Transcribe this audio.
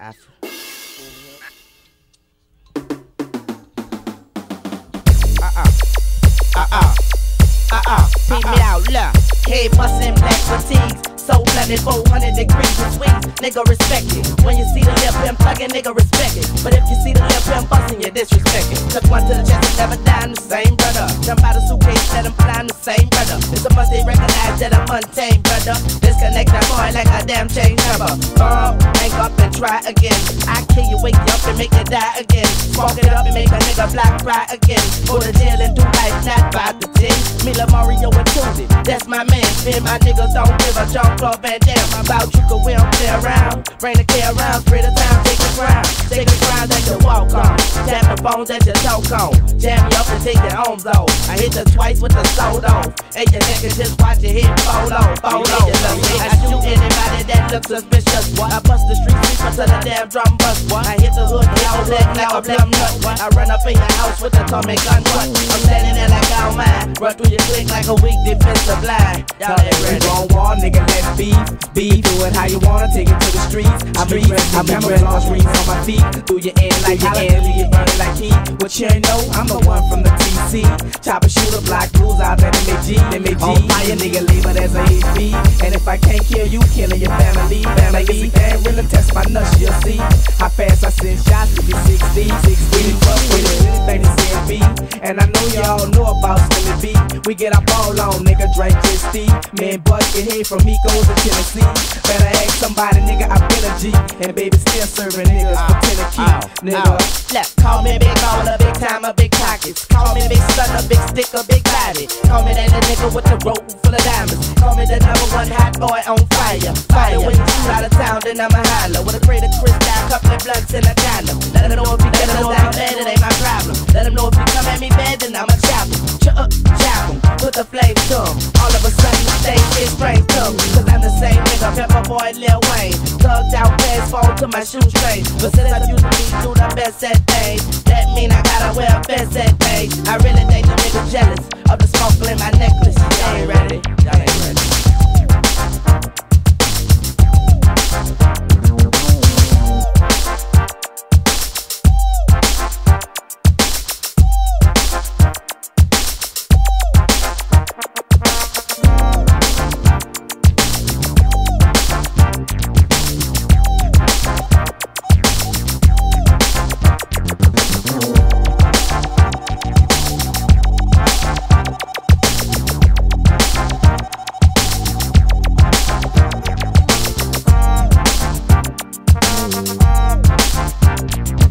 Uh-uh. Beat me out, look. Head bustin' black fatigues. So blooded, 400 degrees of sweet. Nigga, respect it. When you see the lip pimp thuggin', nigga, respect it. But if you see the lip pimp bustin', you disrespect it. Took one to the chest and never die the same brother. Jump out of suitcase, let him fly the same brother. It's a must they recognize that I'm untamed, brother. Disconnect that boy like a damn chain never. Bump, hang up and try again. I kill you, wake you up and make you die again. Smoke it up and make a nigga black cry again. Go to jail and do life, not by the ten. Mila Mario and Tuesday, that's my man. Fear my niggas don't give a jump club and damn. About you, cause we don't play around. Bring the care around, spread the time, take the ground. Take the ground that you walk on. Tap the bones that you talk on. Jam me up and take your arms off. I hit you twice with the soda. And your nigga just watch your head fall off, fall off. I shoot anybody that looks suspicious. I bust the street sweeper to the damn drum bust. I hit the hood, y'all leg like a plum nut. I run up in your house with a Tommy gun. I'm standing there like oh, I don't mind. Run through your clique like a weak defensive line. Y'all ain't ready. on wall, nigga, let's beef. Beef, do it how you wanna, take it to the streets. I'm streets, I'm camouflage rings on my feet. Through your end like your end, leave it burning like heat. What you ain't know, I'm the one from the TC. Chopper shooter, block rules out at MAG, MAG. On fire, nigga, leave it as a HB. And if I can't kill you, killing your family. Family, it's a really test my nuts, you'll see. How fast I send shots to be 60, 60. Fuck with it, anything to CNB. And I know y'all know about Slimmy B. We get our ball on, nigga, Drake Steve. Man, Bud get hit from Migos to Tennessee. Better ask somebody, G. And baby, still serving niggas for ten Tennessee. Nigga. Look, call me big baller, big time, a big pockets. Call me big stunner, big sticker, big body. Call me that the nigga with the rope full of diamonds. Call me the number one hot boy on fire. Fire when you shoot out of town, then I'm a holler. With a crate of crystal, couple of blunts and a condom. Let them know if you get us down bad, it ain't my problem. Let them know if you come at me bad, then I'ma chop 'em. Ch- uh, chop 'em, put the flame to 'em. All of a sudden, the stage is strange to 'em. Cause I'm the same nigga, pepper boy, Lil Wayne. Thugged out, fall to my shoestrings. But since I usually do the best at things, that mean I gotta wear a best at things. I really think the nigga Thank